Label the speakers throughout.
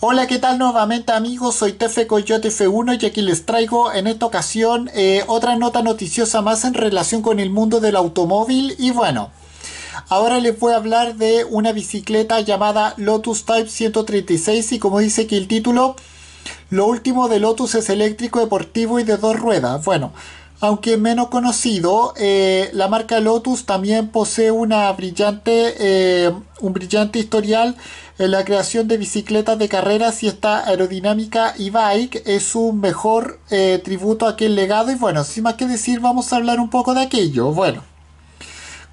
Speaker 1: Hola, ¿qué tal nuevamente amigos? Soy Tefe Coyote F1 y aquí les traigo en esta ocasión eh, otra nota noticiosa más en relación con el mundo del automóvil y bueno, ahora les voy a hablar de una bicicleta llamada Lotus Type 136 y como dice aquí el título, lo último de Lotus es eléctrico, deportivo y de dos ruedas. Bueno, aunque menos conocido, eh, la marca Lotus también posee una brillante, eh, un brillante historial en la creación de bicicletas de carreras y esta aerodinámica e-bike es un mejor eh, tributo a aquel legado. Y bueno, sin más que decir, vamos a hablar un poco de aquello. Bueno.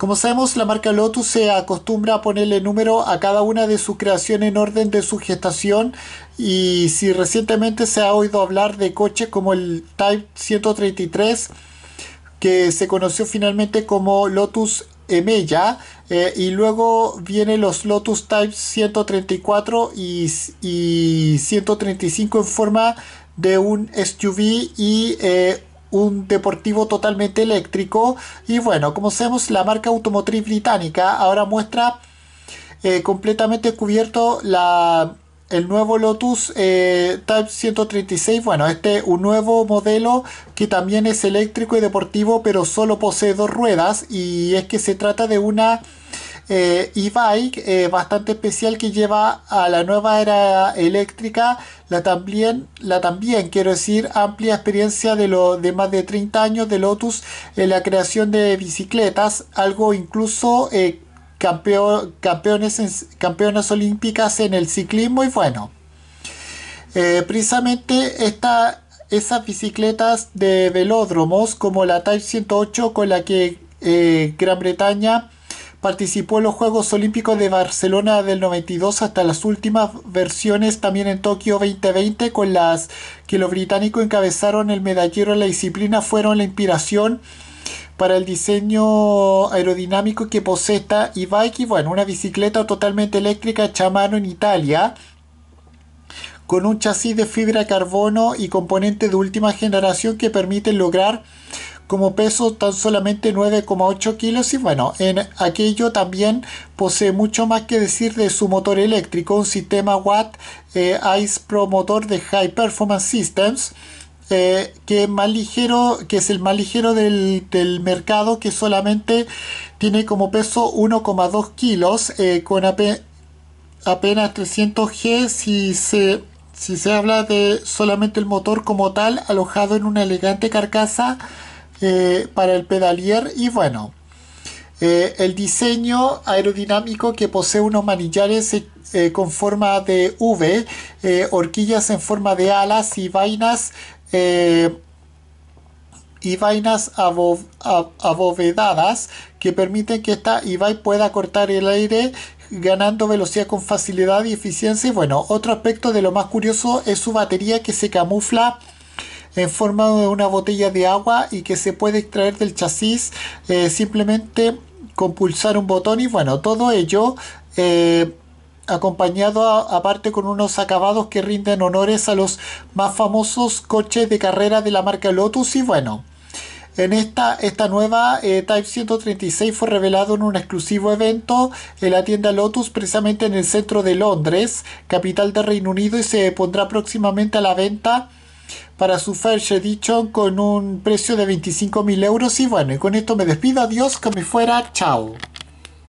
Speaker 1: Como sabemos, la marca Lotus se acostumbra a ponerle número a cada una de sus creaciones en orden de su gestación. Y si recientemente se ha oído hablar de coches como el Type 133 que se conoció finalmente como Lotus Emella eh, y luego vienen los Lotus Type 134 y, y 135 en forma de un SUV y eh, un deportivo totalmente eléctrico. Y bueno como sabemos la marca automotriz británica ahora muestra eh, completamente cubierto la el nuevo Lotus eh, Type 136 bueno este un nuevo modelo que también es eléctrico y deportivo pero solo posee dos ruedas. Y es que se trata de una eh, e-bike eh, bastante especial que lleva a la nueva era eléctrica la también, la también quiero decir amplia experiencia de, lo, de más de 30 años de Lotus en la creación de bicicletas, algo incluso eh, campeones campeonas olímpicas en el ciclismo y bueno. precisamente esta, esas bicicletas de velódromos como la Type 108 con la que Gran Bretaña Participó en los Juegos Olímpicos de Barcelona del 92 hasta las últimas versiones también en Tokio 2020 con las que los británicos encabezaron el medallero en la disciplina fueron la inspiración para el diseño aerodinámico que posee esta e-bike y bueno, una bicicleta totalmente eléctrica hecha a mano en Italia con un chasis de fibra de carbono y componentes de última generación que permiten lograr como peso tan solamente 9,8 kilos y bueno, en aquello también posee mucho más que decir de su motor eléctrico, un sistema Watt eh, ICE Pro motor de High Performance Systems. Eh, que, es más ligero, que es el más ligero del, mercado, que solamente tiene como peso 1,2 kilos, eh, con apenas 300 G si se, si se habla de solamente el motor como tal, alojado en una elegante carcasa eh, para el pedalier y bueno, eh, el diseño aerodinámico que posee unos manillares eh, con forma de V, horquillas en forma de alas y vainas y vainas abovedadas que permiten que esta e pueda cortar el aire ganando velocidad con facilidad y eficiencia. Y bueno, otro aspecto de lo más curioso es su batería que se camufla en forma de una botella de agua y que se puede extraer del chasis eh, simplemente con pulsar un botón y bueno, todo ello eh, acompañado aparte con unos acabados que rinden honores a los más famosos coches de carrera de la marca Lotus y bueno. En esta, esta nueva eh, Type 136 fue revelado en un exclusivo evento en la tienda Lotus precisamente en el centro de Londres, capital del Reino Unido y se pondrá próximamente a la venta para su First Edition con un precio de 25.000 euros. Y bueno, y con esto me despido. Adiós, que me fuera. Chao.